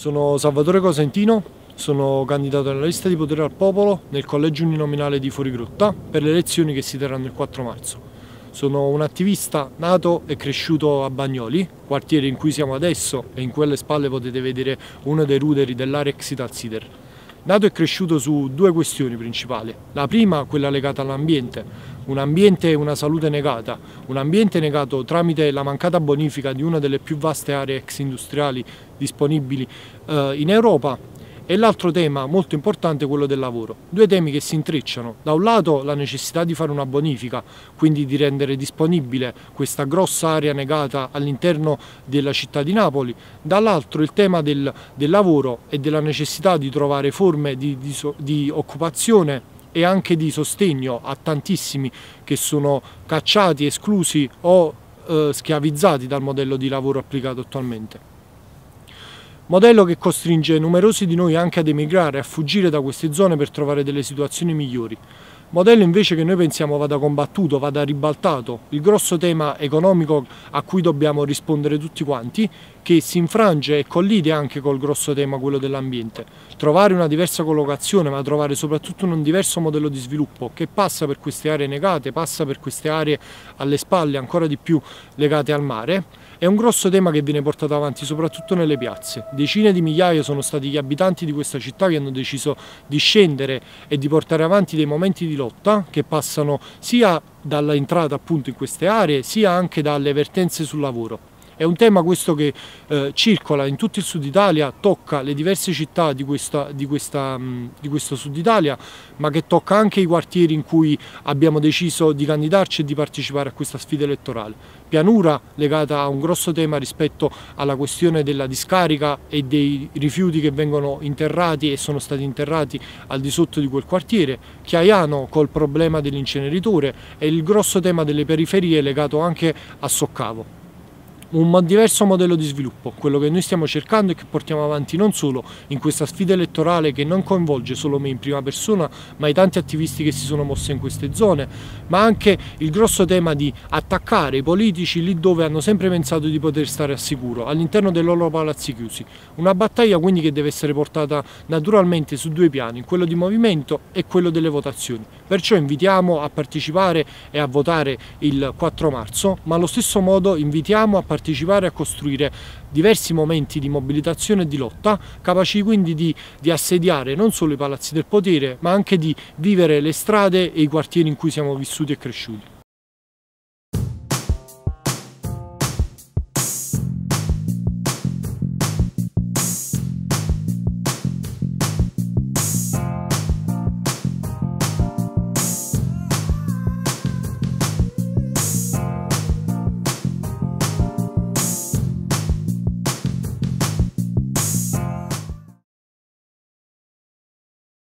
Sono Salvatore Cosentino, sono candidato nella lista di potere al popolo nel collegio uninominale di Fuorigrotta per le elezioni che si terranno il 4 marzo. Sono un attivista nato e cresciuto a Bagnoli, quartiere in cui siamo adesso e in quelle spalle potete vedere uno dei ruderi dell'area Exital Sider. Nato e cresciuto su due questioni principali. La prima, quella legata all'ambiente, un ambiente e una salute negata, un ambiente negato tramite la mancata bonifica di una delle più vaste aree ex industriali disponibili eh, in Europa e l'altro tema molto importante è quello del lavoro. Due temi che si intrecciano. Da un lato la necessità di fare una bonifica, quindi di rendere disponibile questa grossa area negata all'interno della città di Napoli, dall'altro il tema del, del, lavoro e della necessità di trovare forme di, di, di occupazione e anche di sostegno a tantissimi che sono cacciati, esclusi o eh, schiavizzati dal modello di lavoro applicato attualmente. Modello che costringe numerosi di noi anche ad emigrare, a fuggire da queste zone per trovare delle situazioni migliori. Modello invece che noi pensiamo vada combattuto, vada ribaltato, il grosso tema economico a cui dobbiamo rispondere tutti quanti, che si infrange e collide anche col grosso tema quello dell'ambiente. Trovare una diversa collocazione, ma trovare soprattutto un diverso modello di sviluppo che passa per queste aree negate, passa per queste aree alle spalle ancora di più legate al mare, è un grosso tema che viene portato avanti soprattutto nelle piazze. Decine di migliaia sono stati gli abitanti di questa città che hanno deciso di scendere e di portare avanti dei momenti di lotta che passano sia dall'entrata appunto in queste aree sia anche dalle vertenze sul lavoro. È un tema questo che eh, circola in tutto il sud Italia, tocca le diverse città di, questa, di, questa, mh, di, questo sud Italia, ma che tocca anche i quartieri in cui abbiamo deciso di candidarci e di partecipare a questa sfida elettorale. Pianura legata a un grosso tema rispetto alla questione della discarica e dei rifiuti che vengono interrati e sono stati interrati al di sotto di quel quartiere, Chiaiano col problema dell'inceneritore e il grosso tema delle periferie legato anche a Soccavo un diverso modello di sviluppo, quello che noi stiamo cercando e che portiamo avanti non solo in questa sfida elettorale che non coinvolge solo me in prima persona, ma i tanti attivisti che si sono mossi in queste zone, ma anche il grosso tema di attaccare i politici lì dove hanno sempre pensato di poter stare a sicuro, all'interno dei loro palazzi chiusi. Una battaglia quindi che deve essere portata naturalmente su due piani, quello di movimento e quello delle votazioni. Perciò invitiamo a partecipare e a votare il 4 marzo, ma allo stesso modo invitiamo a partecipare partecipare a costruire diversi momenti di mobilitazione e di lotta, capaci quindi di, di assediare non solo i palazzi del potere, ma anche di vivere le strade e i quartieri in cui siamo vissuti e cresciuti.